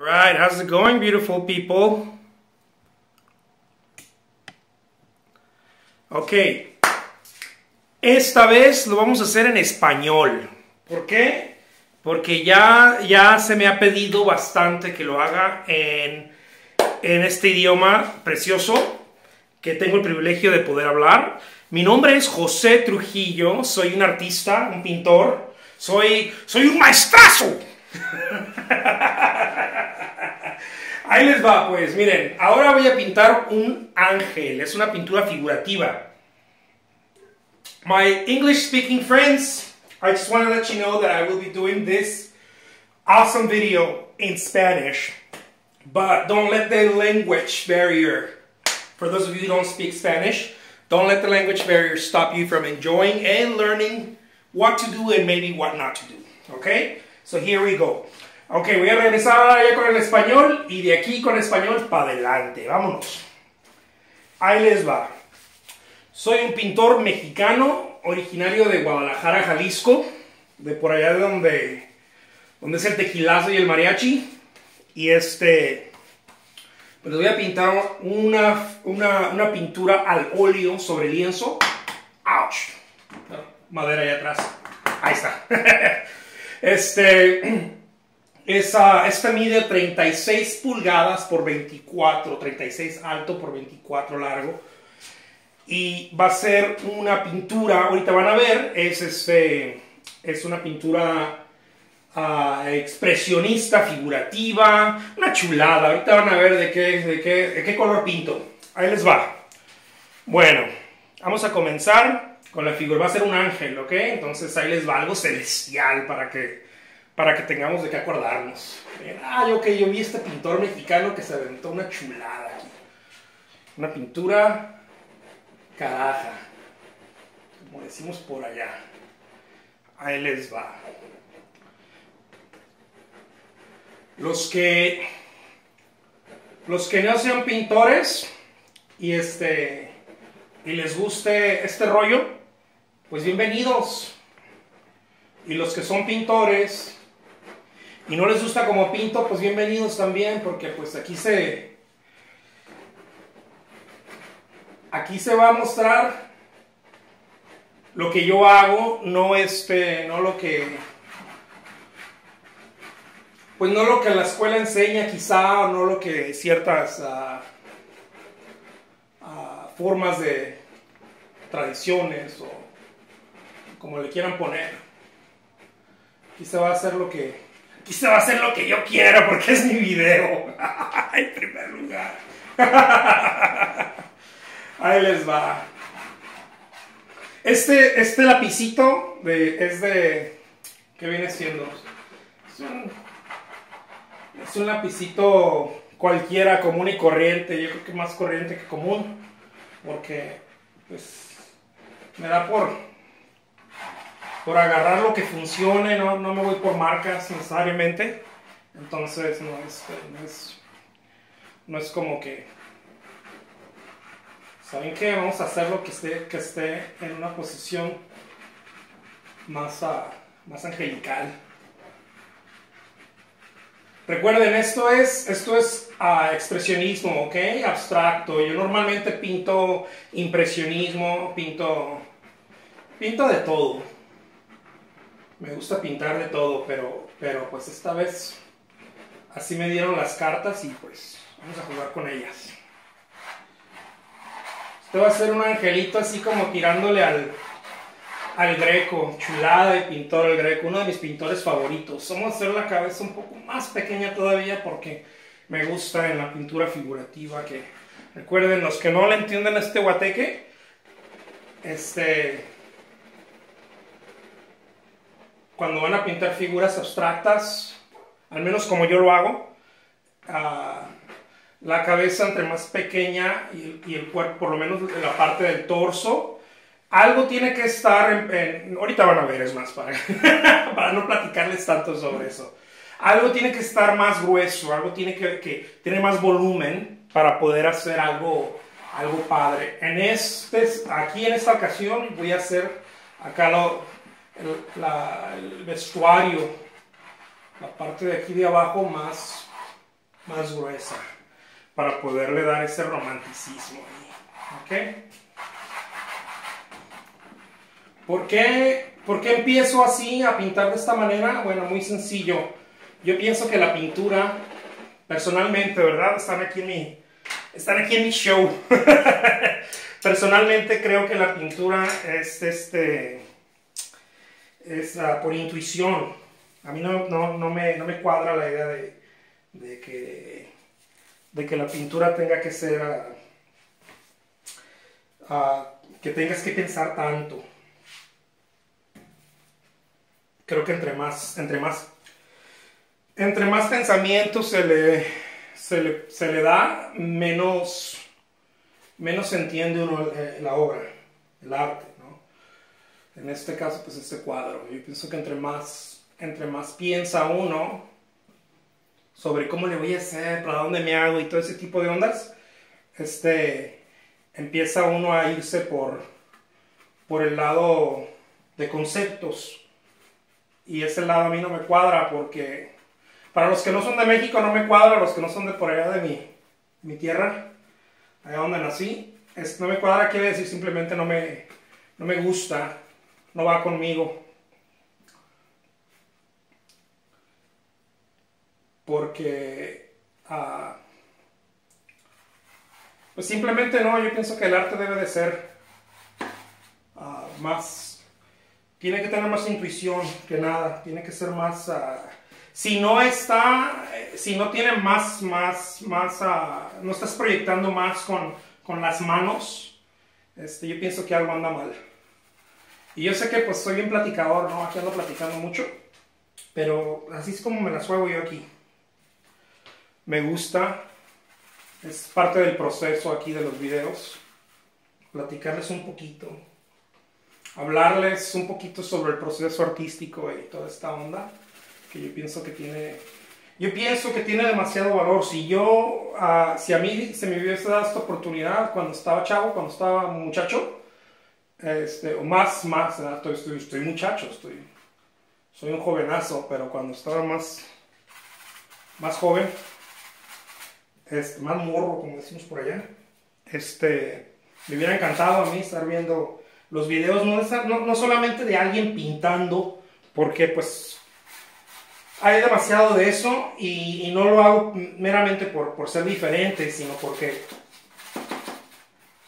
Right, how's it going, beautiful people? Ok, esta vez lo vamos a hacer en español. ¿Por qué? Porque ya, ya se me ha pedido bastante que lo haga en, en este idioma precioso que tengo el privilegio de poder hablar. Mi nombre es José Trujillo, soy un artista, un pintor, soy, soy un maestrazo. Ahí les va, pues, miren, ahora voy a pintar un ángel, es una pintura figurativa. My English speaking friends, I just want to let you know that I will be doing this awesome video in Spanish, but don't let the language barrier, for those of you who don't speak Spanish, don't let the language barrier stop you from enjoying and learning what to do and maybe what not to do. Okay? So here we go. Ok, voy a regresar ya con el español y de aquí con el español para adelante. Vámonos. Ahí les va. Soy un pintor mexicano, originario de Guadalajara, Jalisco, de por allá de donde, donde es el tequilazo y el mariachi. Y este, pues voy a pintar una, una, una pintura al óleo sobre lienzo. ¡Auch! Madera allá atrás. Ahí está. este... Esa, esta mide 36 pulgadas por 24, 36 alto por 24 largo. Y va a ser una pintura, ahorita van a ver, es, este, es una pintura uh, expresionista, figurativa, una chulada. Ahorita van a ver de qué, de, qué, de qué color pinto. Ahí les va. Bueno, vamos a comenzar con la figura. Va a ser un ángel, ¿ok? Entonces ahí les va algo celestial para que para que tengamos de qué acordarnos. Ah, yo que yo vi este pintor mexicano que se aventó una chulada aquí. Una pintura caraja, como decimos por allá. Ahí les va. Los que los que no sean pintores y este y les guste este rollo, pues bienvenidos. Y los que son pintores y no les gusta como pinto, pues bienvenidos también, porque pues aquí se... Aquí se va a mostrar lo que yo hago, no este, no lo que... Pues no lo que la escuela enseña quizá, o no lo que ciertas uh, uh, formas de tradiciones o como le quieran poner. Aquí se va a hacer lo que y se va a hacer lo que yo quiero porque es mi video. en primer lugar. Ahí les va. Este, este lapicito de, es de... ¿Qué viene siendo? Es un, es un lapicito cualquiera, común y corriente. Yo creo que más corriente que común. Porque, pues, me da por por agarrar lo que funcione, no, no me voy por marcas necesariamente. Entonces no es, no es, no es como que, ¿saben qué? Vamos a hacerlo que esté, que esté en una posición más, uh, más angelical. Recuerden, esto es, esto es uh, expresionismo, ¿ok? Abstracto. Yo normalmente pinto impresionismo, pinto, pinto de todo me gusta pintar de todo, pero, pero pues esta vez así me dieron las cartas y pues vamos a jugar con ellas. Este va a ser un angelito así como tirándole al, al greco, chulada de pintor el greco, uno de mis pintores favoritos. Vamos a hacer la cabeza un poco más pequeña todavía porque me gusta en la pintura figurativa que recuerden los que no le entienden a este guateque, este cuando van a pintar figuras abstractas, al menos como yo lo hago, uh, la cabeza entre más pequeña y, y, el cuerpo, por lo menos la parte del torso, algo tiene que estar, en, en, ahorita van a ver, es más, para, para no platicarles tanto sobre eso. Algo tiene que estar más grueso, algo tiene que, que tener más volumen para poder hacer algo, algo padre. En este, aquí en esta ocasión voy a hacer, acá lo, el, vestuario, la parte de aquí de abajo más, más gruesa para poderle dar ese romanticismo. ¿Ok? ¿Por qué, ¿Por qué empiezo así a pintar de esta manera? Bueno, muy sencillo. Yo pienso que la pintura, personalmente, ¿verdad? Están aquí en mi, están aquí en mi show. personalmente creo que la pintura es, este, es uh, por intuición. A mí no, no, no, me, no, me, cuadra la idea de, de, que, de que la pintura tenga que ser... Uh, uh, que tengas que pensar tanto. Creo que entre más, entre más, entre más pensamiento se le, se le, se le da, menos, menos entiende uno eh, la obra, el arte. En este caso, pues este cuadro. Yo pienso que entre más, entre más piensa uno sobre cómo le voy a hacer, para dónde me hago y todo ese tipo de ondas, este, empieza uno a irse por, por el lado de conceptos y ese lado a mí no me cuadra porque para los que no son de México no me cuadra, los que no son de por allá de mi, mi tierra, allá donde nací, no me cuadra quiere decir simplemente no me, no me gusta, no va conmigo. Porque uh, pues simplemente no, yo pienso que el arte debe de ser uh, más tiene que tener más intuición que nada, tiene que ser más... Uh, si no está, si no tiene más, más, más, no estás proyectando más con, con las manos, este, yo pienso que algo anda mal. Y yo sé que pues soy bien platicador, ¿no? Aquí ando platicando mucho, pero así es como me las juego yo aquí. Me gusta, es parte del proceso aquí de los videos, platicarles un poquito hablarles un poquito sobre el proceso artístico y toda esta onda que yo pienso que tiene yo pienso que tiene demasiado valor si yo uh, si a mí se me hubiese dado esta oportunidad cuando estaba chavo cuando estaba muchacho este, o más más estoy, estoy, estoy, muchacho estoy soy un jovenazo pero cuando estaba más más joven este, más morro como decimos por allá este me hubiera encantado a mí estar viendo los videos no, no, solamente de alguien pintando, porque pues hay demasiado de eso y, no lo hago meramente por, por, ser diferente, sino porque,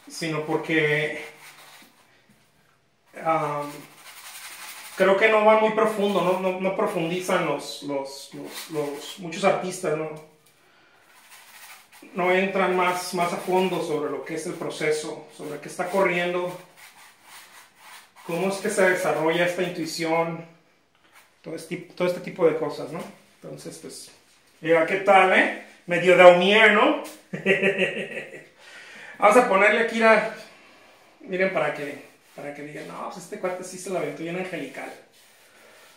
sino porque creo que no van muy profundo, no, no, profundizan los, los, los, muchos artistas, ¿no? no entran más, más a fondo sobre lo que es el proceso, sobre qué está corriendo cómo es que se desarrolla esta intuición, todo este, todo este tipo de cosas, ¿no? Entonces, pues, mira, ¿qué tal, eh? Medio de aumier, ¿no? Vamos a ponerle aquí la... Miren, para que, para que digan, no, pues este cuate sí se la aventó bien angelical.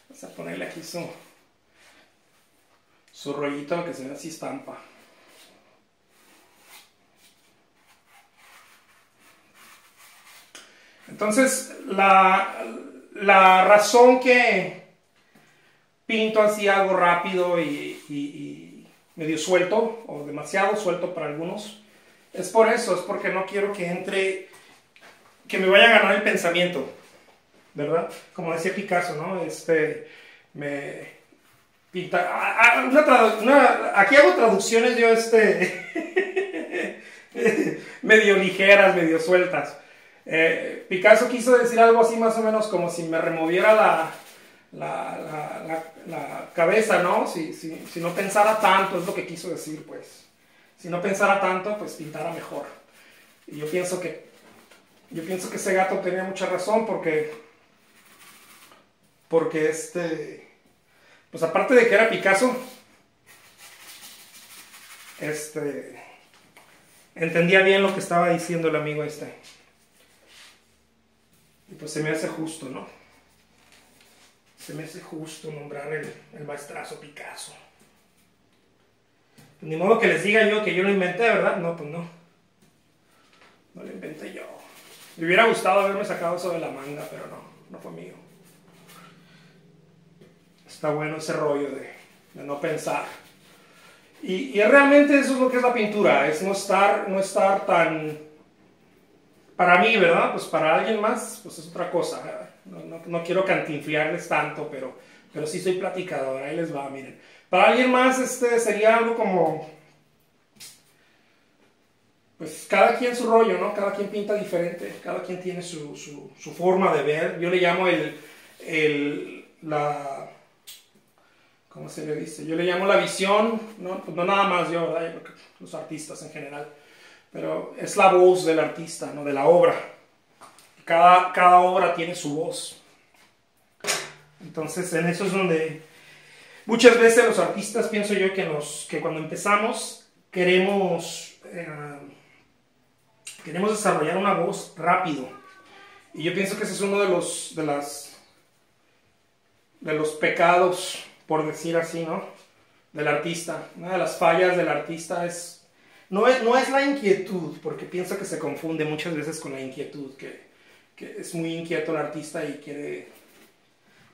Vamos a ponerle aquí su, su rollito que se ve así estampa. Entonces, la, razón que pinto así algo rápido y, medio suelto, o demasiado suelto para algunos, es por eso, es porque no quiero que entre, que me vaya a ganar el pensamiento, ¿verdad? Como decía Picasso, ¿no? Este, me pinta, aquí hago traducciones yo, este, medio ligeras, medio sueltas. Eh, Picasso quiso decir algo así más o menos como si me removiera la, la, cabeza, ¿no? Si, si, no pensara tanto, es lo que quiso decir, pues. Si no pensara tanto, pues pintara mejor. Y yo pienso que, yo pienso que ese gato tenía mucha razón porque, porque este, pues aparte de que era Picasso, este, entendía bien lo que estaba diciendo el amigo este. Y pues se me hace justo, ¿no? Se me hace justo nombrar el, el maestrazo Picasso. Ni modo que les diga yo que yo lo inventé, ¿verdad? No, pues no. No lo inventé yo. Me hubiera gustado haberme sacado eso de la manga, pero no, no fue mío. Está bueno ese rollo de, de no pensar. Y, y, realmente eso es lo que es la pintura, es no estar, no estar tan... Para mí, ¿verdad? Pues para alguien más, pues es otra cosa. No, no, no quiero cantinfriarles tanto, pero, pero sí soy platicador, ahí les va, miren. Para alguien más este sería algo como... Pues cada quien su rollo, ¿no? Cada quien pinta diferente, cada quien tiene su, su, forma de ver. Yo le llamo el, el, la, ¿cómo se le dice? Yo le llamo la visión, no, pues no nada más yo, ¿verdad? los artistas en general, pero es la voz del artista, ¿no? De la obra. Cada, cada obra tiene su voz. Entonces, en eso es donde muchas veces los artistas, pienso yo, que, nos, que cuando empezamos queremos, eh, queremos desarrollar una voz rápido. Y yo pienso que ese es uno de los, de las, de los pecados por decir así, ¿no? Del artista. Una de las fallas del artista es no, es, no es la inquietud, porque pienso que se confunde muchas veces con la inquietud, que, que es muy inquieto el artista y quiere...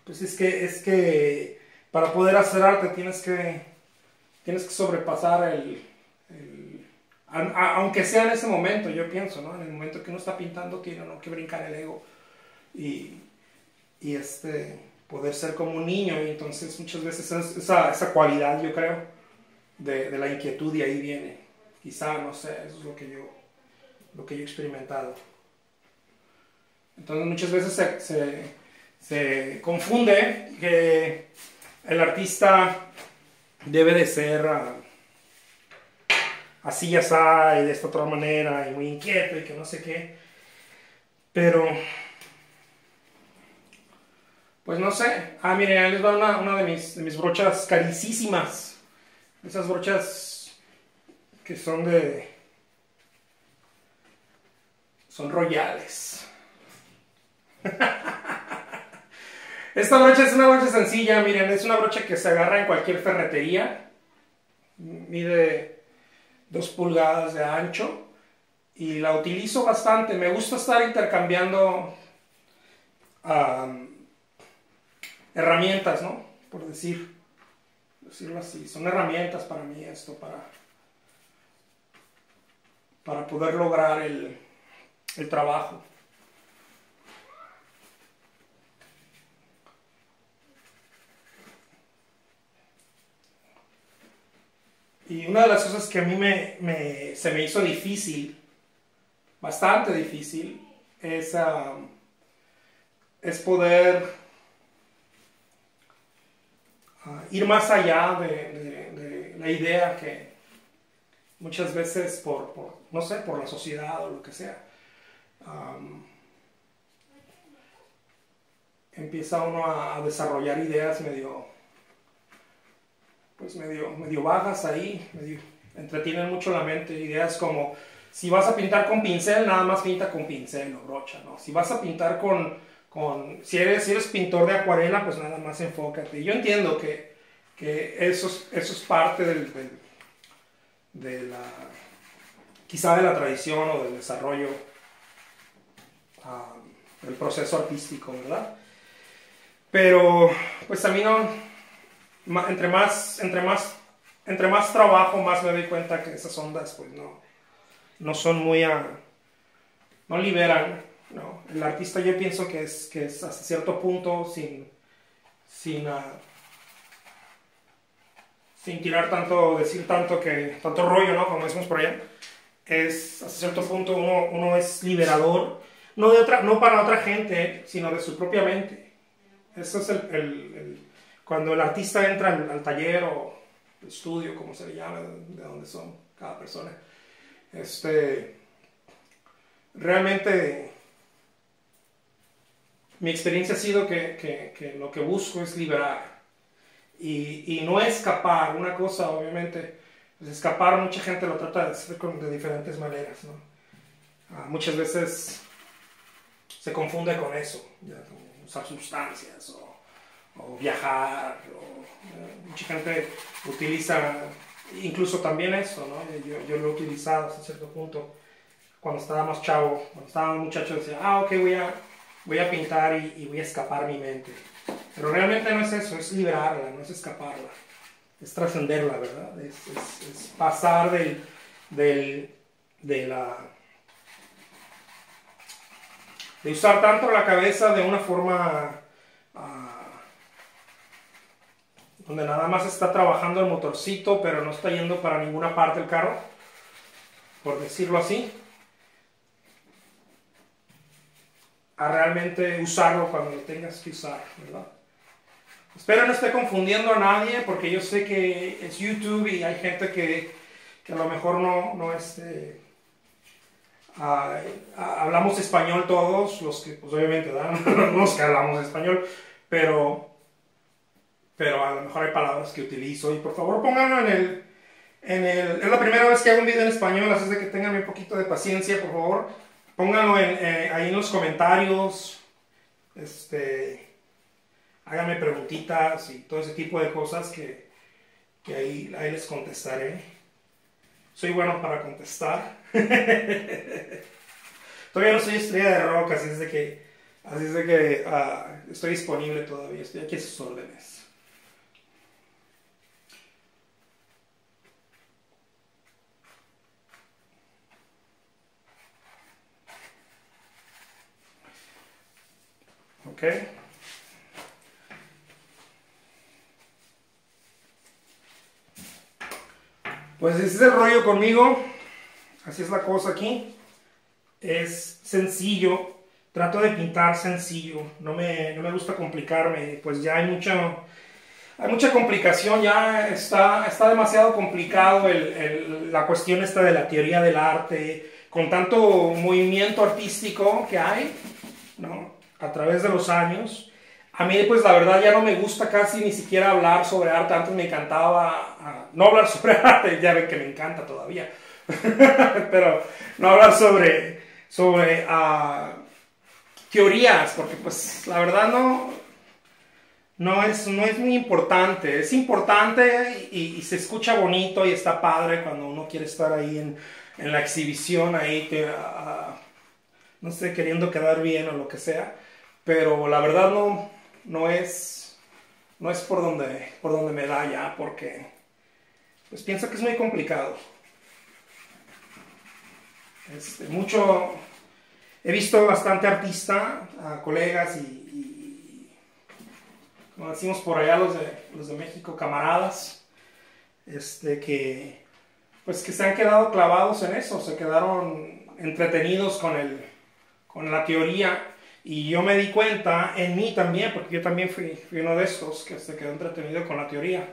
Pues es que, es que para poder hacer arte tienes que, tienes que sobrepasar el... el a, aunque sea en ese momento, yo pienso, ¿no? En el momento que uno está pintando tiene que brincar el ego. Y, y este poder ser como un niño y entonces muchas veces esa, esa cualidad yo creo de, de, la inquietud y ahí viene quizá no sé eso es lo que yo lo que yo he experimentado entonces muchas veces se, se, se confunde que el artista debe de ser uh, así ya y de esta otra manera y muy inquieto y que no sé qué pero pues no sé. Ah, miren, ahí les va una, una de, mis, de mis brochas carísimas. Esas brochas que son de... Son royales. Esta brocha es una brocha sencilla, miren, es una brocha que se agarra en cualquier ferretería. Mide 2 pulgadas de ancho y la utilizo bastante. Me gusta estar intercambiando herramientas, ¿no? Por decir, decirlo así. Son herramientas para mí esto, para, para poder lograr el trabajo. Y una de las cosas que a mí me, se me hizo difícil, bastante difícil, es, es poder ir más allá de, la idea que muchas veces por, no sé, por la sociedad o lo que sea, empieza uno a, desarrollar ideas medio, pues medio, medio vagas ahí, entretienen mucho la mente, ideas como si vas a pintar con pincel, nada más pinta con pincel o brocha, ¿no? Si vas a pintar con con, si eres, si eres pintor de acuarela, pues nada más enfócate. Yo entiendo que, que eso, es, eso es parte del, de la, quizá de la tradición o del desarrollo um, del proceso artístico, ¿verdad? Pero, pues a mí no, entre más, entre más, entre más trabajo, más me doy cuenta que esas ondas, pues no, no son muy, no liberan ¿no? El artista yo pienso que es, que es hasta cierto punto sin, sin, uh, sin tirar tanto, decir tanto que, tanto rollo, ¿no? Como decimos por allá, es hasta cierto punto uno, uno es liberador, no, de otra, no para otra gente, sino de su propia mente. Eso es el, el, el cuando el artista entra al, al, taller o estudio, como se le llama, de donde son cada persona, este, realmente mi experiencia ha sido que, que, lo que busco es liberar y, y, no escapar. Una cosa, obviamente, es escapar, mucha gente lo trata de hacer de diferentes maneras. ¿no? Ah, muchas veces se confunde con eso, usar sustancias o, o viajar. O, eh, mucha gente utiliza incluso también eso, ¿no? yo, lo he utilizado hasta cierto punto. Cuando estaba más chavo, cuando estaba muchacho, decía, ah, ok, voy a voy a pintar y, voy a escapar mi mente. Pero realmente no es eso, es liberarla, no es escaparla. es trascenderla, ¿verdad? Es- es pasar del, del, de la... de usar tanto la cabeza de una forma ah, donde nada más está trabajando el motorcito, pero no está yendo para ninguna parte el carro, por decirlo así, a realmente usarlo cuando lo tengas que usar, ¿verdad? Espero no esté confundiendo a nadie, porque yo sé que es YouTube y hay gente que, que a lo mejor no, no este, ah, ah, hablamos español todos, los que, pues obviamente, los que hablamos español, pero, pero a lo mejor hay palabras que utilizo y por favor pónganlo en el, en el, es la primera vez que hago un video en español, así es de que tengan un poquito de paciencia, por favor, pónganlo en, eh, ahí en los comentarios, este, háganme preguntitas y todo ese tipo de cosas que, que ahí, ahí les contestaré. Soy bueno para contestar. todavía no soy estrella de rock, así es de que, así es de que ah, estoy disponible todavía, estoy aquí a sus órdenes. Ok. Pues ese es el rollo conmigo. Así es la cosa aquí. Es sencillo. Trato de pintar sencillo. No me, no me gusta complicarme. Pues ya hay mucha, hay mucha complicación. Ya está, está demasiado complicado la cuestión esta de la teoría del arte. Con tanto movimiento artístico que hay, ¿no? A través de los años. A mí, pues la verdad ya no me gusta casi ni siquiera hablar sobre arte. Antes me encantaba ah, no hablar sobre arte, ya ven que me encanta todavía. Pero no hablar sobre, sobre ah, teorías, porque pues la verdad no, no, es, no es muy importante. Es importante y, se escucha bonito y está padre cuando uno quiere estar ahí en, en la exhibición, ahí ah, no sé, queriendo quedar bien o lo que sea. Pero la verdad no, no es, no es por donde, por donde me da ya, porque pues pienso que es muy complicado. Este, mucho, he visto bastante artista, colegas y, y, como decimos por allá los de, los de México, camaradas, este, que pues que se han quedado clavados en eso, se quedaron entretenidos con, el, con la teoría y yo me di cuenta en mí también, porque yo también fui, fui uno de estos que se quedó entretenido con la teoría,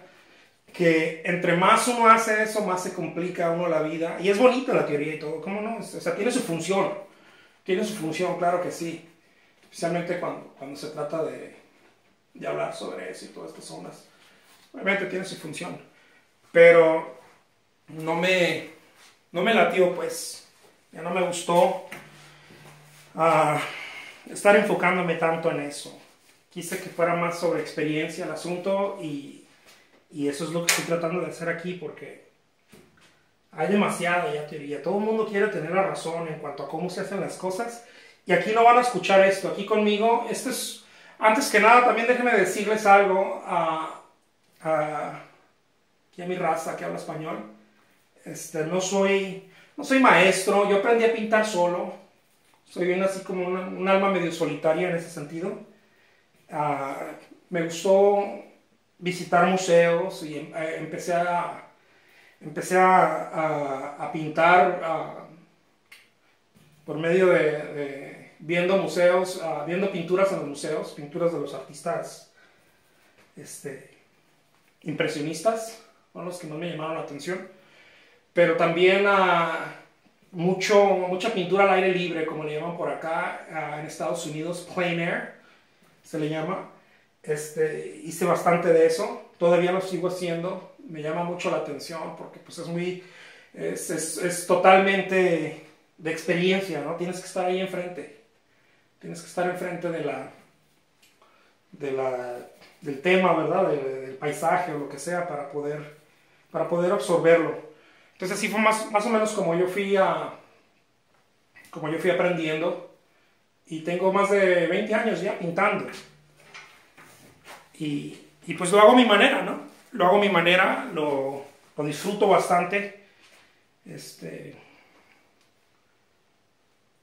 que entre más uno hace eso, más se complica uno la vida. Y es bonita la teoría y todo, ¿cómo no? O sea, tiene su función, tiene su función, claro que sí. Especialmente cuando, cuando se trata de, de hablar sobre eso y todas estas ondas. Obviamente tiene su función. Pero no me, no me latió, pues. Ya no me gustó ah, estar enfocándome tanto en eso. Quise que fuera más sobre experiencia el asunto y, y eso es lo que estoy tratando de hacer aquí porque hay demasiada ya teoría. Todo el mundo quiere tener la razón en cuanto a cómo se hacen las cosas y aquí no van a escuchar esto. Aquí conmigo, esto es, antes que nada, también déjenme decirles algo a, a, a mi raza que habla español. Este, no soy, no soy maestro, yo aprendí a pintar solo. Soy un, así como una- un alma medio solitaria en ese sentido. Ah, me gustó visitar museos y eh, empecé a, empecé a, a- a pintar ah, por medio de, viendo museos, ah, viendo pinturas en los museos, pinturas de los artistas este, impresionistas, son los que más me llamaron la atención, pero también ah, mucho, mucha pintura al aire libre, como le llaman por acá ah, en Estados Unidos, plein air, se le llama. Este, hice bastante de eso, todavía lo sigo haciendo, me llama mucho la atención porque pues es muy, es, es, totalmente de experiencia, ¿no? Tienes que estar ahí enfrente, tienes que estar enfrente de la, de la, del tema, ¿verdad? De- del paisaje o lo que sea para poder, para poder absorberlo. Entonces así fue más, más o menos como yo fui a, como yo fui aprendiendo y tengo más de 20 años ya pintando. Y, y pues lo hago a mi manera, ¿no? lo hago a mi manera, lo, lo disfruto bastante. Este,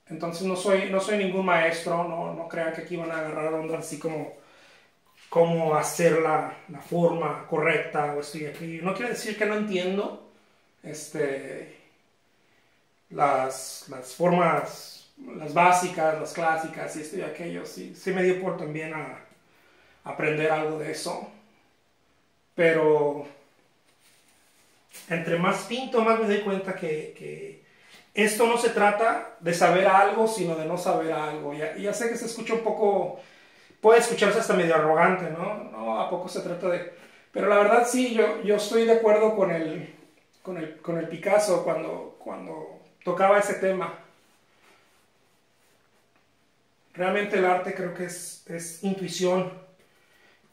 entonces no soy, no soy ningún maestro, no, no crean que aquí van a agarrar ondas así como cómo hacer la, la, forma correcta o estoy aquí. No quiere decir que no entiendo este, las, las formas, las básicas, las clásicas y esto y aquello. Sí, sí me dio por también a, aprender algo de eso. Pero entre más pinto, más me doy cuenta que, que esto no se trata de saber algo, sino de no saber algo. Ya, ya sé que se escucha un poco, puede escucharse hasta medio arrogante, ¿no? No, ¿a poco se trata de...? Pero la verdad sí, yo, yo estoy de acuerdo con el, con el, con el Picasso cuando, cuando tocaba ese tema. Realmente el arte creo que es, es intuición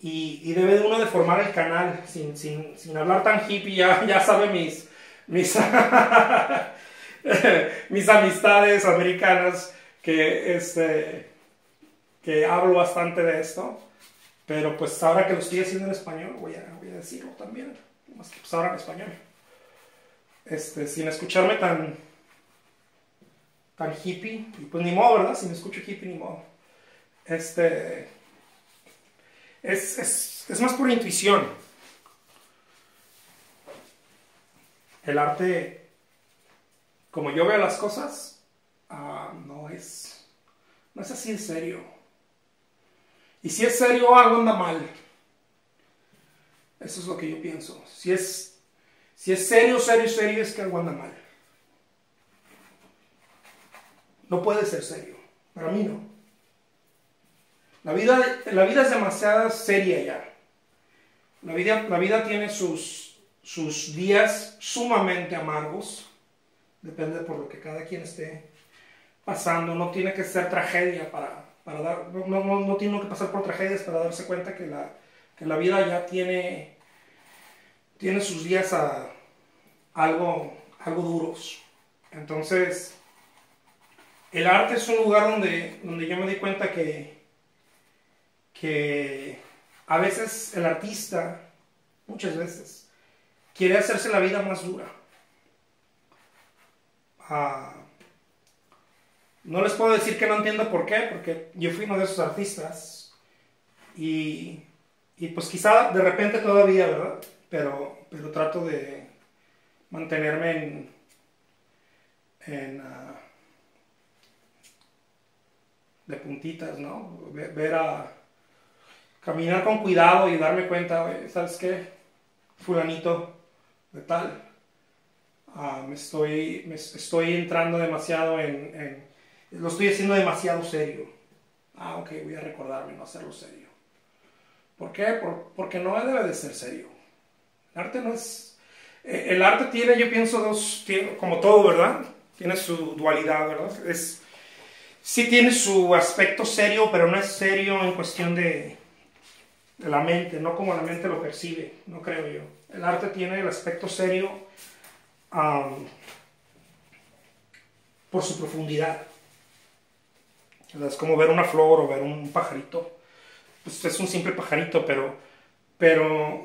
y, y, debe uno de formar el canal sin, sin, sin hablar tan hippie, ya, ya sabe mis, mis, mis amistades americanas que, este, que hablo bastante de esto. Pero pues ahora que lo estoy haciendo en español, voy a, voy a decirlo también. Más que pues ahora en español. Este, sin escucharme tan, tan hippie. Y pues ni modo, ¿verdad? Si me escucho hippie, ni modo. Este, es, es, es más por intuición. El arte como yo veo las cosas, uh, no, es, no es así de serio. Y si es serio, algo anda mal. Eso es lo que yo pienso. Si es, si es serio, serio, serio, es que algo anda mal. No puede ser serio. Para mí no. La vida, la vida es demasiado seria ya. La vida, la vida tiene sus, sus días sumamente amargos depende por lo que cada quien esté pasando, no tiene que ser tragedia para, para dar, no, no, no, tiene que pasar por tragedias para darse cuenta que la, que la vida ya tiene, tiene sus días a, algo, algo duros. Entonces, el arte es un lugar donde, donde yo me di cuenta que, que a veces el artista, muchas veces, quiere hacerse la vida más dura no les puedo decir que no entiendo por qué, porque yo fui uno de esos artistas y, y pues quizá de repente todavía, ¿verdad? Pero, pero trato de mantenerme en, en uh, de puntitas, ¿no? Ver, a caminar con cuidado y darme cuenta, ¿sabes qué? Fulanito de tal Ah, me, estoy, me estoy entrando demasiado en, Lo estoy haciendo demasiado serio. Ah, ok, voy a recordarme no hacerlo serio. ¿Por qué? porque no debe de ser serio. El arte no es... Eh, el arte tiene, yo pienso, dos... como todo, ¿verdad? Tiene su dualidad, ¿verdad? Es, sí tiene su aspecto serio, pero no es serio en cuestión de, la mente, no como la mente lo percibe, no creo yo. El arte tiene el aspecto serio por su profundidad. Es como ver una flor o ver un pajarito. Pues es un simple pajarito, pero, pero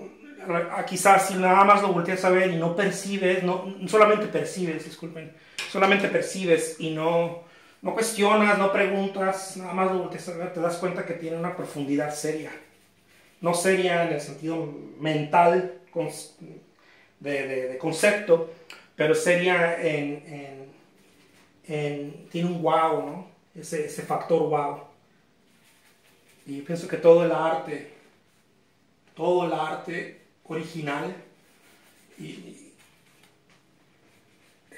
quizás si nada más lo volteas a ver y no percibes, no, solamente percibes, disculpen, solamente percibes y no, no cuestionas, no preguntas, nada más lo volteas a ver, te das cuenta que tiene una profundidad seria. No seria en el sentido mental de concepto, pero sería en, tiene un wow, ¿no? Ese, ese factor wow. Y pienso que todo el arte, todo el arte original, y,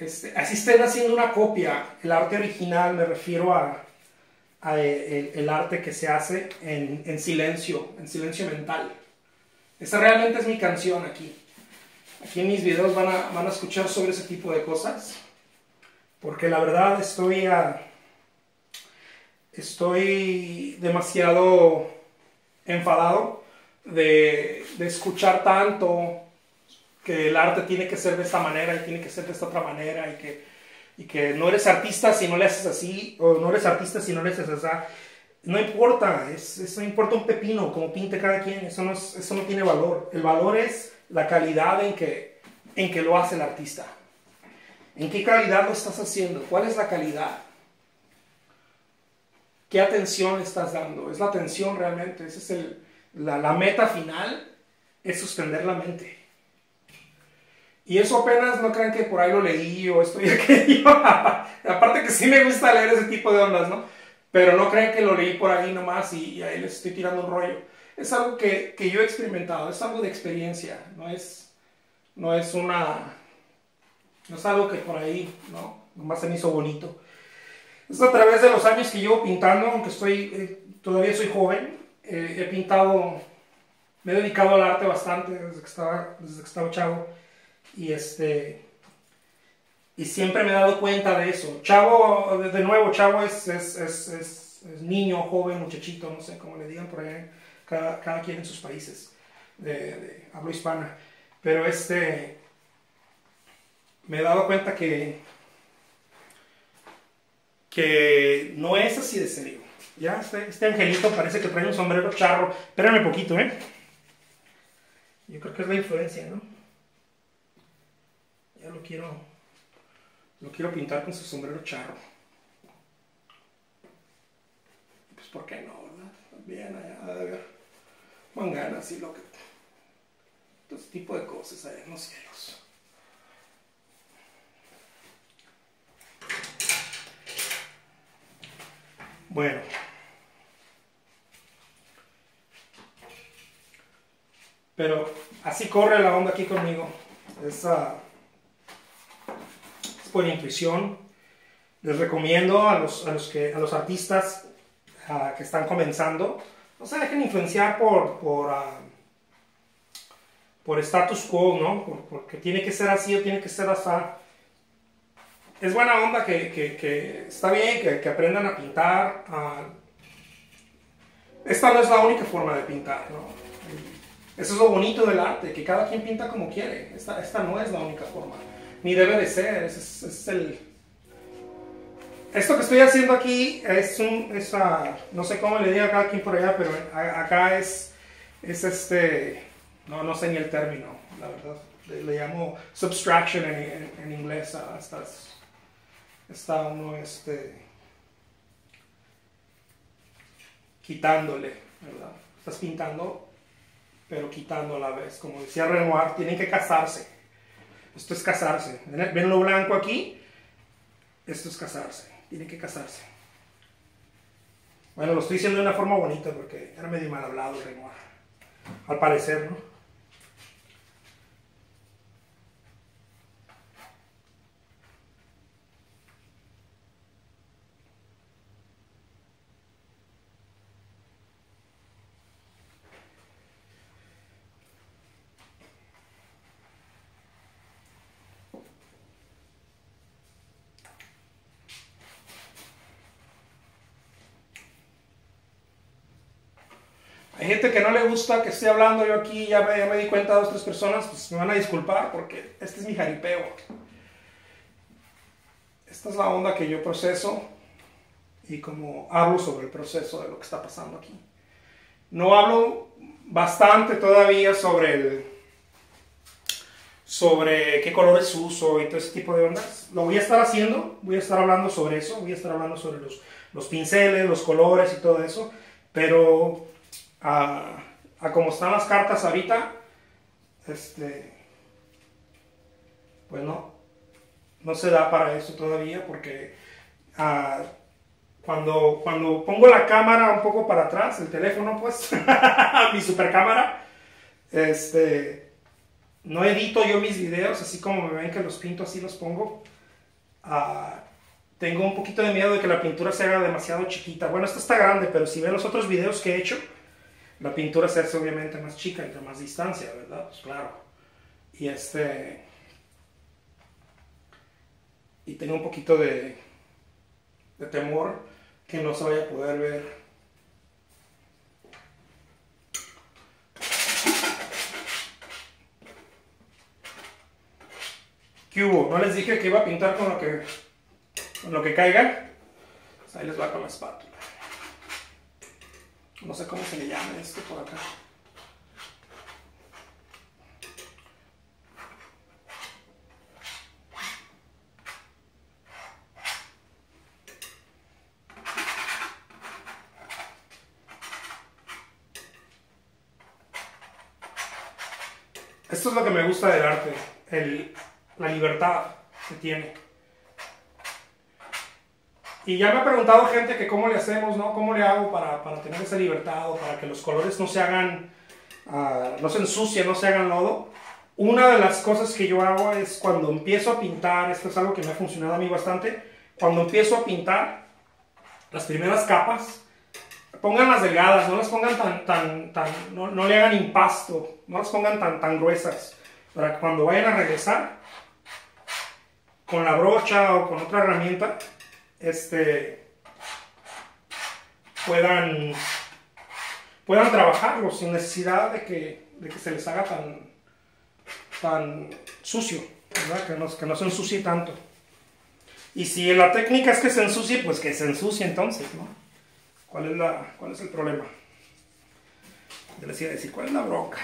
este, así estén haciendo una copia, el arte original me refiero a, el, arte que se hace en, en silencio, en silencio mental. Esa realmente es mi canción aquí. Aquí en mis videos van a, van a escuchar sobre ese tipo de cosas. Porque la verdad estoy, estoy demasiado enfadado de, de escuchar tanto que el arte tiene que ser de esta manera y tiene que ser de esta otra manera y que, y que no eres artista si no le haces así o no eres artista si no le haces así. No importa, es, eso importa un pepino, como pinte cada quien, eso no, eso no tiene valor. El valor es la calidad en que, en que lo hace el artista. ¿En qué calidad lo estás haciendo? ¿Cuál es la calidad? ¿Qué atención estás dando? ¿Es la atención realmente? Esa es el, la, meta final, es suspender la mente. Y eso apenas no crean que por ahí lo leí o estoy aquí. Aparte que sí me gusta leer ese tipo de ondas, ¿no? Pero no crean que lo leí por ahí nomás y, y ahí les estoy tirando un rollo. Es algo que, que, yo he experimentado, es algo de experiencia, no es, no es una... No es algo que por ahí, ¿no? Nomás se me hizo bonito. Es a través de los años que llevo pintando, aunque estoy, eh, todavía soy joven, eh, he pintado, me he dedicado al arte bastante desde que estaba, desde que estaba chavo. Y este. Y siempre me he dado cuenta de eso. Chavo, de nuevo, chavo es, es, es, es niño, joven, muchachito, no sé cómo le digan por ahí, cada, cada quien en sus países hablo hispana. Pero este. Me he dado cuenta que. que no es así de serio. Ya, este, este angelito parece que trae un sombrero charro. Espérame poquito, ¿eh? Yo creo que es la influencia, ¿no? Ya lo quiero, lo quiero pintar con su sombrero charro. Pues ¿por qué no, verdad? Bien, allá de ver manganas y lo que... Todo ese tipo de cosas allá en los cielos. Bueno. Pero así corre la onda aquí conmigo. Esa por intuición. Les recomiendo a los, a los, que, a los artistas uh, que están comenzando, no se dejen influenciar por, por, uh, por status quo, ¿no? Por, porque tiene que ser así o tiene que ser así. Es buena onda que, que, que está bien que, que, aprendan a pintar. Uh, esta no es la única forma de pintar, ¿no? Eso es lo bonito del arte, que cada quien pinta como quiere. Esta, esta no es la única forma ni debe de ser. Es, es, el... Esto que estoy haciendo aquí es un, es, no sé cómo le diga a cada quien por allá, pero acá es, es este, no, no sé ni el término, la verdad. Le, le llamo subtraction en, en, en inglés a estas, está uno este, quitándole, ¿verdad? Estás pintando, pero quitando a la vez. Como decía Renoir, tienen que casarse. Esto es casarse. ¿Ven lo blanco aquí? Esto es casarse. Tiene que casarse. Bueno, lo estoy diciendo de una forma bonita porque era medio mal hablado Renoir. Al parecer, ¿no? Gusta que esté hablando yo aquí, ya me, ya me di cuenta dos tres personas, pues me van a disculpar porque este es mi jaripeo. Esta es la onda que yo proceso y como hablo sobre el proceso de lo que está pasando aquí. No hablo bastante todavía sobre el sobre qué colores uso y todo ese tipo de ondas. Lo voy a estar haciendo, voy a estar hablando sobre eso, voy a estar hablando sobre los, los pinceles, los colores y todo eso, pero a, a como están las cartas ahorita, este, pues no, no se da para eso todavía porque uh, cuando, cuando pongo la cámara un poco para atrás, el teléfono pues, mi super cámara, este, no edito yo mis videos, así como me ven que los pinto así los pongo. Uh, tengo un poquito de miedo de que la pintura se haga demasiado chiquita. Bueno, esta está grande, pero si ven los otros videos que he hecho, la pintura se hace obviamente más chica entre más distancia, ¿verdad? Pues claro. Y este... Y tengo un poquito de, de temor que no se vaya a poder ver. ¿Qué hubo? ¿No les dije que iba a pintar con lo que, con lo que caiga? Pues ahí les va con la espátula no sé cómo se le llama esto por acá. Esto es lo que me gusta del arte, el, la libertad que tiene. Y ya me ha preguntado gente que cómo le hacemos, ¿no? ¿Cómo le hago para, para tener esa libertad o para que los colores no se hagan, ah, no se ensucien, no se hagan lodo? Una de las cosas que yo hago es cuando empiezo a pintar, esto es algo que me ha funcionado a mí bastante, cuando empiezo a pintar las primeras capas, pongan las delgadas, no las pongan tan, tan, tan, no, no le hagan impasto, no las pongan tan, tan gruesas, para que cuando vayan a regresar, con la brocha o con otra herramienta, este, puedan, puedan trabajarlo sin necesidad de que, de que se les haga tan, tan sucio, ¿verdad? Que, no, que no se ensucie tanto. Y si la técnica es que se ensucie, pues que se ensucie entonces, ¿no? ¿Cuál es, la, cuál es el problema? Yo les iba a decir, ¿cuál es la bronca?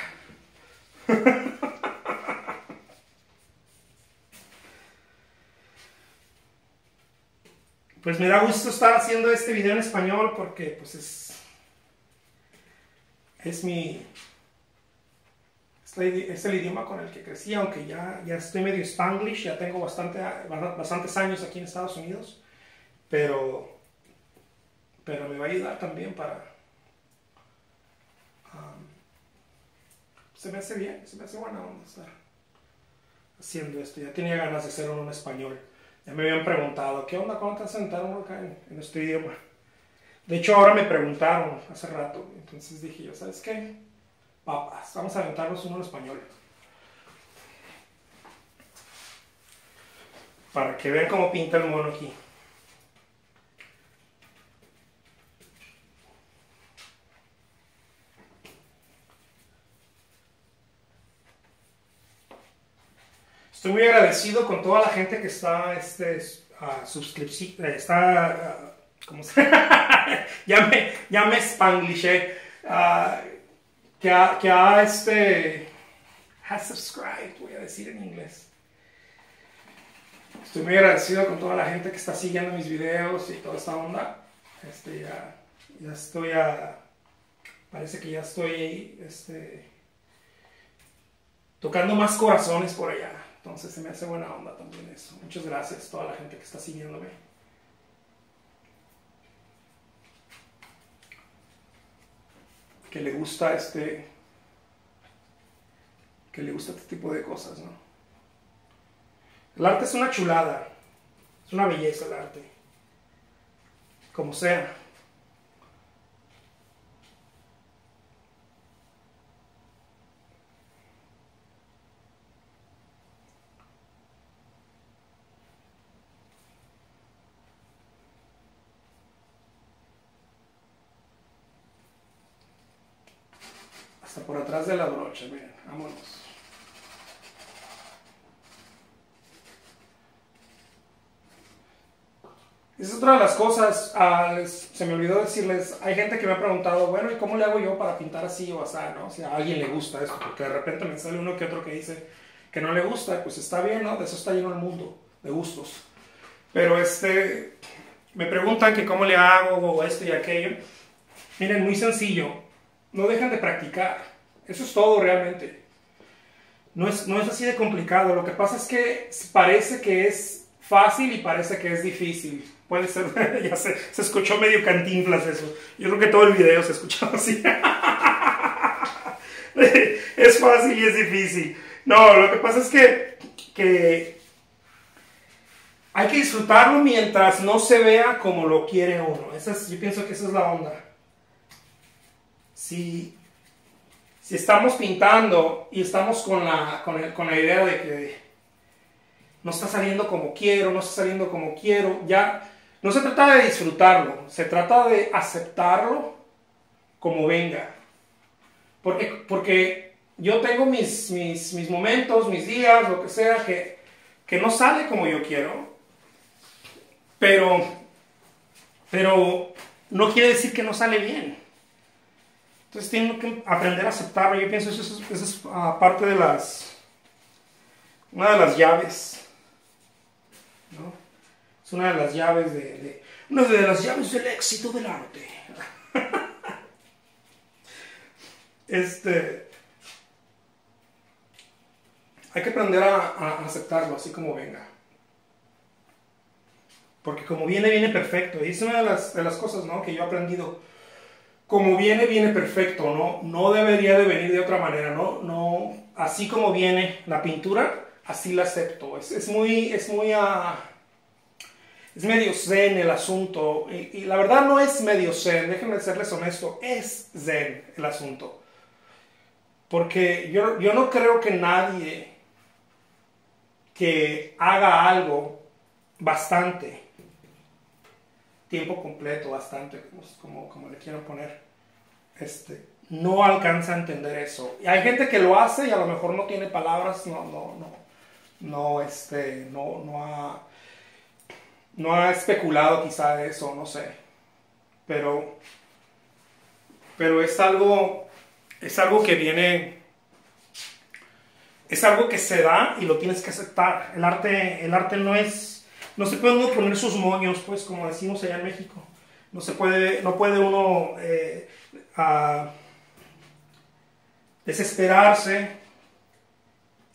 pues me da gusto estar haciendo este video en español porque pues es, es mi, es el idioma con el que crecí, aunque ya, ya estoy medio spanglish, ya tengo bastante, bastantes años aquí en Estados Unidos, pero, pero me va a ayudar también para... Um, se me hace bien, se me hace buena onda estar haciendo esto. Ya tenía ganas de hacerlo en español. Ya me habían preguntado, ¿qué onda? ¿Cómo te sentaron acá en, en este idioma? De hecho, ahora me preguntaron hace rato. Entonces dije yo, ¿sabes qué? Papas. Vamos a aventarnos uno en español. Para que vean cómo pinta el mono aquí. Estoy muy agradecido con toda la gente que está este, uh, está, uh, ¿cómo se ya me, ya me uh, que ha, que ha, este, has subscribed, voy a decir en inglés. Estoy muy agradecido con toda la gente que está siguiendo mis videos y toda esta onda. Este, ya, ya estoy a, parece que ya estoy, este, tocando más corazones por allá. Entonces se me hace buena onda también eso. Muchas gracias a toda la gente que está siguiéndome. Que le gusta este. Que le gusta este tipo de cosas, ¿no? El arte es una chulada. Es una belleza el arte. Como sea. Por atrás de la brocha, miren, vámonos. Esa es otra de las cosas, ah, se me olvidó decirles, hay gente que me ha preguntado, bueno, ¿y cómo le hago yo para pintar así o así, no? Si a alguien le gusta esto, porque de repente me sale uno que otro que dice que no le gusta, pues está bien, ¿no? De eso está lleno el mundo, de gustos. Pero este, me preguntan que cómo le hago o esto y aquello. Miren, muy sencillo, no dejan de practicar. Eso es todo realmente. No es, no es así de complicado. Lo que pasa es que parece que es fácil y parece que es difícil. Puede ser, ya se, escuchó medio cantinflas eso. Yo creo que todo el video se escuchó así. es fácil y es difícil. No, lo que pasa es que, que hay que disfrutarlo mientras no se vea como lo quiere uno. Esa yo pienso que esa es la onda. Si, si estamos pintando y estamos con la, con, la idea de que no está saliendo como quiero, no está saliendo como quiero, ya no se trata de disfrutarlo, se trata de aceptarlo como venga. Porque, porque yo tengo mis, mis, mis momentos, mis días, lo que sea, que, que no sale como yo quiero, pero, pero no quiere decir que no sale bien. Entonces tienen que aprender a aceptarlo. Yo pienso que eso, es ah, parte de las, una de las llaves, ¿no? Es una de las llaves de, una de las llaves del éxito del arte. este, hay que aprender a, aceptarlo así como venga. Porque como viene, viene perfecto. Y es una de las, de las cosas ¿no? que yo he aprendido. Como viene, viene perfecto. ¿no? no debería de venir de otra manera. ¿no? No, así como viene la pintura, así la acepto. Es, es muy... Es muy uh, es medio zen el asunto. Y, la verdad no es medio zen, déjenme serles honesto, es zen el asunto. Porque yo, yo no creo que nadie que haga algo bastante, tiempo completo, bastante, como, como le quiero poner, este, no alcanza a entender eso. Y hay gente que lo hace y a lo mejor no tiene palabras, no, no, no, no, este, no, no ha, no ha especulado quizá eso, no sé. Pero, pero es algo, es algo que viene es algo que se da y lo tienes que aceptar. El arte, el arte no es, no se puede uno poner sus moños, pues como decimos allá en México. No se puede, no puede uno eh, desesperarse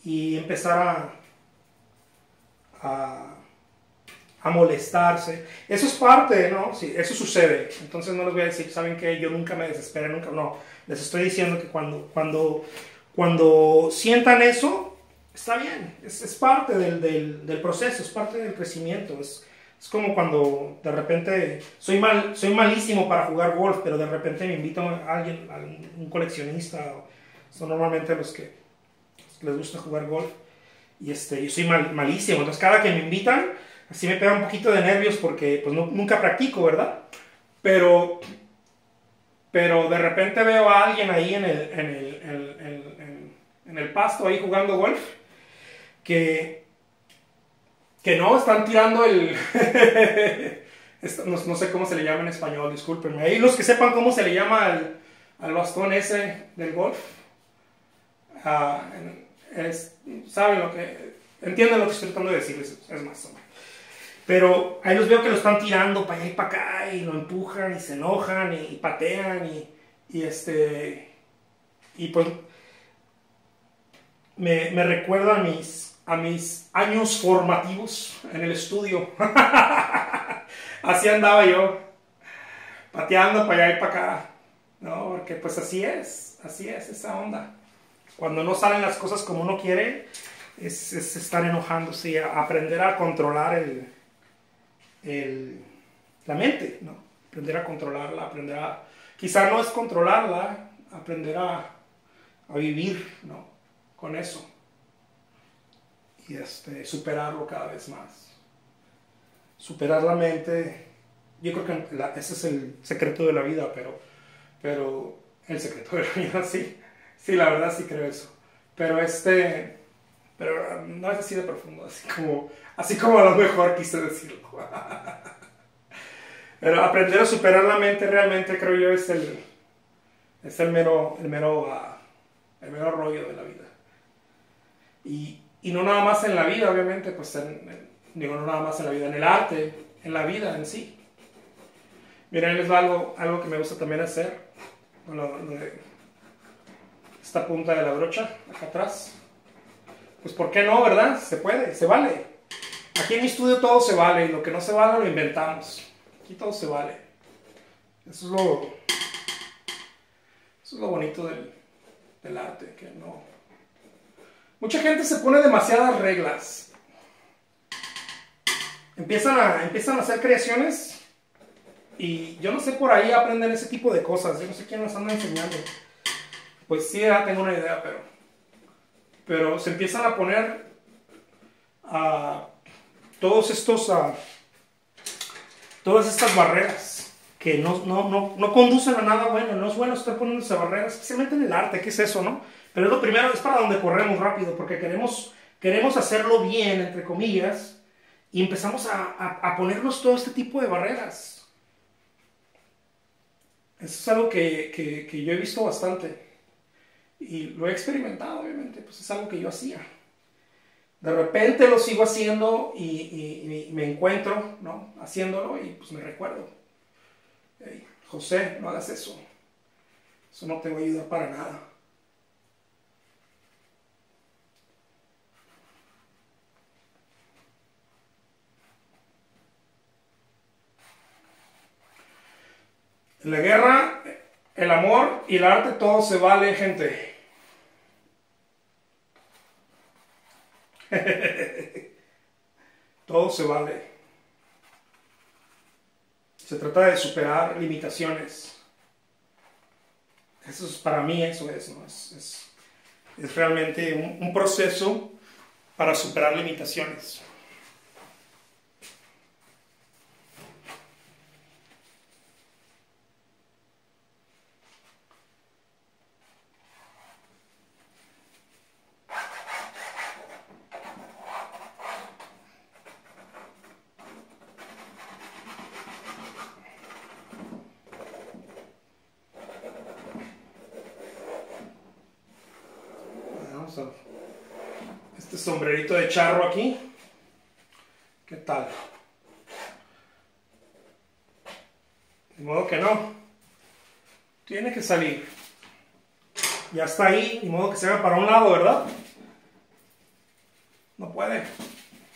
y empezar a, a, a, molestarse. Eso es parte, ¿no? Sí, eso sucede. Entonces no les voy a decir, ¿saben que Yo nunca me desesperé, nunca, no. Les estoy diciendo que cuando, cuando cuando sientan eso, está bien, es, es parte del, del, del, proceso, es parte del crecimiento. Es, es, como cuando de repente soy, mal, soy malísimo para jugar golf, pero de repente me invito a alguien, a un coleccionista, son normalmente los que, les gusta jugar golf, y este, yo soy mal, malísimo, entonces cada que me invitan, así me pega un poquito de nervios porque pues no, nunca practico, ¿verdad? Pero, pero de repente veo a alguien ahí en el, en el, en el en el pasto ahí jugando golf, que, que no, están tirando el... no, sé cómo se le llama en español, discúlpenme. Ahí los que sepan cómo se le llama al, al bastón ese del golf, es, saben lo que... Entienden lo que estoy tratando de decirles, es más o Pero ahí los veo que lo están tirando para allá y para acá y lo empujan y se enojan y, patean y, y este... Y pues me, me recuerda a mis, a mis años formativos en el estudio. así andaba yo, pateando para allá y para acá. ¿no? Porque pues así es, así es esa onda. Cuando no salen las cosas como uno quiere, es, es estar enojándose y aprender a controlar el, el, la mente, ¿no? Aprender a controlarla, aprender a... Quizá no es controlarla, aprender a, a vivir, ¿no? con eso y este, superarlo cada vez más. Superar la mente, yo creo que ese es el secreto de la vida, pero, pero el secreto de la vida sí, sí, la verdad sí creo eso. Pero este, pero no es así de profundo, así como, así como a lo mejor quise decirlo. pero aprender a superar la mente realmente creo yo es el, es el mero, el ah, el mero rollo de la vida. Y, y no nada más en la vida, obviamente, pues digo, no nada más en la vida, en el arte, en la vida en sí. Miren, les va algo, algo que me gusta también hacer. esta punta de la brocha, acá atrás. Pues, ¿por qué no, verdad? Se puede, se vale. Aquí en mi estudio todo se vale, y lo que no se vale lo inventamos. Aquí todo se vale. Eso es lo, eso es lo bonito del, del arte, que no, Mucha gente se pone demasiadas reglas. Empiezan a, empiezan a hacer creaciones y yo no sé por ahí aprenden ese tipo de cosas. Yo no sé quién nos anda enseñando. Pues sí, ya tengo una idea, pero, pero se empiezan a poner a todos estos, a, todas estas barreras que no, no, no, no, conducen a nada bueno. No es bueno estar poniéndose barreras, especialmente en el arte. ¿Qué es eso, no? Pero es lo primero, es para donde corremos rápido, porque queremos, queremos hacerlo bien, entre comillas, y empezamos a, a, ponernos todo este tipo de barreras. Eso es algo que, que, yo he visto bastante. Y lo he experimentado, obviamente, pues es algo que yo hacía. De repente lo sigo haciendo y, me encuentro, ¿no? Haciéndolo y pues me recuerdo. José, no hagas eso. Eso no te va a ayudar para nada. La guerra, el amor y el arte, todo se vale, gente. todo se vale. Se trata de superar limitaciones. Eso es para mí, eso es, ¿no? es, es, realmente un proceso para superar limitaciones. este sombrerito de charro aquí. ¿Qué tal? De modo que no. Tiene que salir. Ya está ahí, de modo que se haga para un lado, ¿verdad? No puede.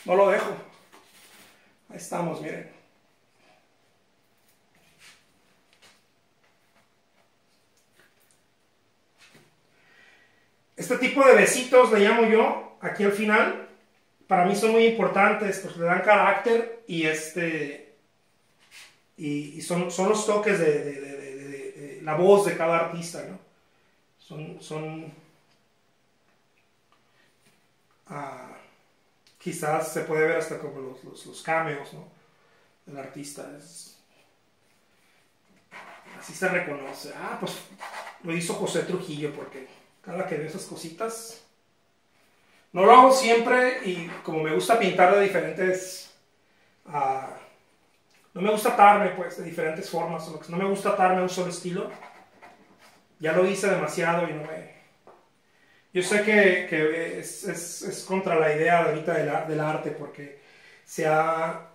No lo dejo. Ahí estamos, miren. Este tipo de besitos le llamo yo aquí al final. Para mí son muy importantes porque le dan carácter y este y, son, son, los toques de, la voz de cada artista, ¿no? Son, son ah, quizás se puede ver hasta como los, los, cameos, ¿no? Del artista. así se reconoce. Ah, pues lo hizo José Trujillo porque cada que veo esas cositas. No lo hago siempre y como me gusta pintar de diferentes... Uh, no me gusta atarme pues de diferentes formas, no me gusta atarme a un solo estilo. Ya lo hice demasiado y no me... Yo sé que, es, contra la idea ahorita del, arte porque se ha,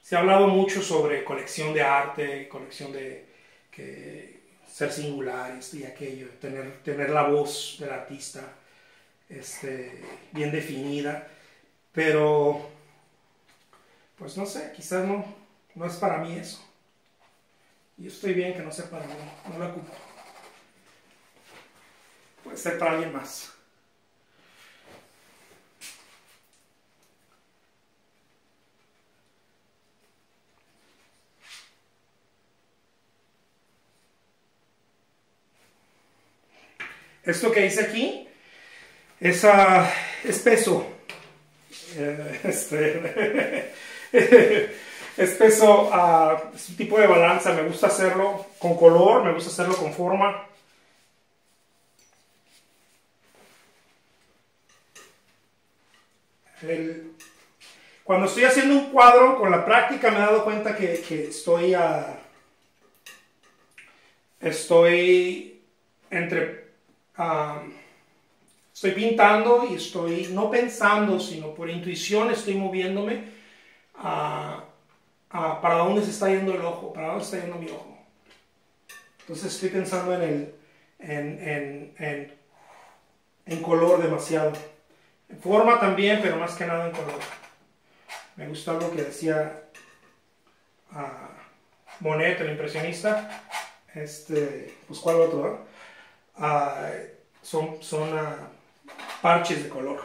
se ha hablado mucho sobre colección de arte, colección de... Ser singular y aquello, tener, tener la voz del artista este, bien definida, pero pues no sé, quizás no, no es para mí eso. Y estoy bien que no sea para mí, no la ocupo. Puede ser para alguien más. Esto que hice aquí es, uh, es peso. Este, uh, es un tipo de balanza. Me gusta hacerlo con color, me gusta hacerlo con forma. cuando estoy haciendo un cuadro, con la práctica me he dado cuenta que, que estoy, uh, estoy entre estoy pintando y estoy no pensando, sino por intuición estoy moviéndome a, para dónde se está yendo el ojo, para dónde está yendo mi ojo. Entonces estoy pensando en, el, en, en, en, color demasiado. En forma también, pero más que nada en color. Me gusta lo que decía Monet, el impresionista. Este, pues cuál otro, son, son parches de color.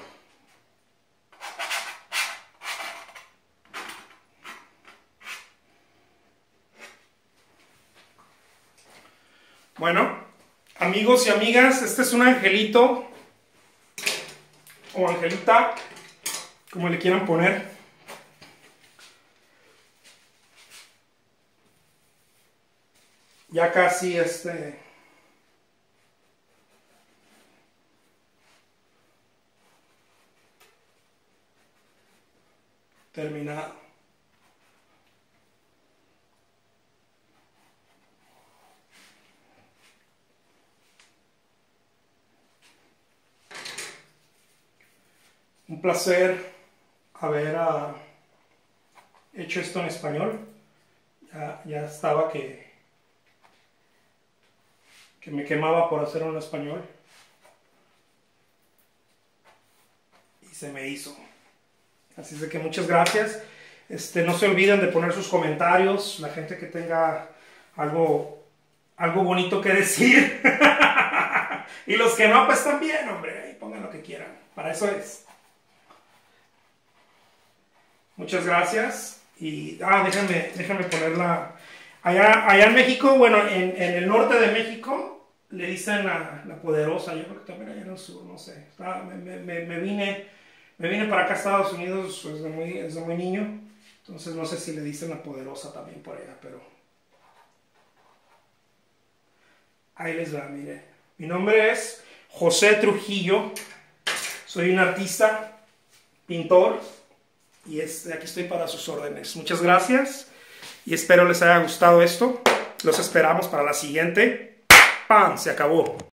Bueno, amigos y amigas, este es un angelito o angelita, como le quieran poner. Ya casi este terminado. Un placer haber ah, hecho esto en español. Ya, estaba que, que me quemaba por hacerlo en español. Y se me hizo. Así es de que muchas gracias. Este, no se olviden de poner sus comentarios. La gente que tenga algo, algo bonito que decir. y los que no, pues también, hombre, pongan lo que quieran. Para eso es. Muchas gracias. Y, ah, déjame, déjame ponerla. Allá, allá en México, bueno, en, en el norte de México, le dicen la, la, poderosa, yo creo que también allá en el sur, no sé. me, me, me, vine, me vine para acá a Estados Unidos desde, muy, desde muy niño, entonces no sé si le dicen la poderosa también por allá, pero... Ahí les va, mire. Mi nombre es José Trujillo, soy un artista, pintor, y este, aquí estoy para sus órdenes. Muchas gracias y espero les haya gustado esto. Los esperamos para la siguiente. ¡Pam! Se acabó.